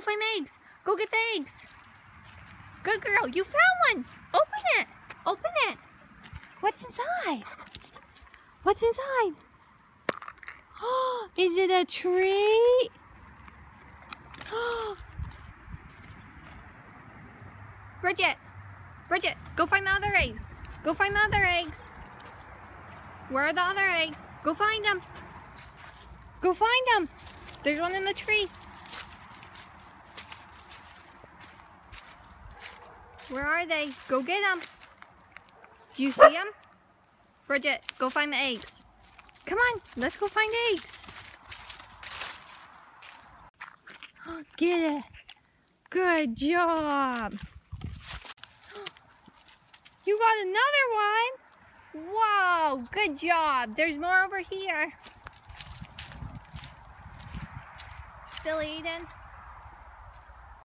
Go find eggs. Go get the eggs. Good girl. You found one. Open it. Open it. What's inside? What's inside? Oh, is it a tree? Bridgit, Bridgit, go find the other eggs. Go find the other eggs. Where are the other eggs? Go find them. Go find them. There's one in the tree. Where are they? Go get them. Do you see them? Bridgit, go find the eggs. Come on, let's go find eggs. Get it. Good job. You got another one. Wow, good job. There's more over here. Still eating?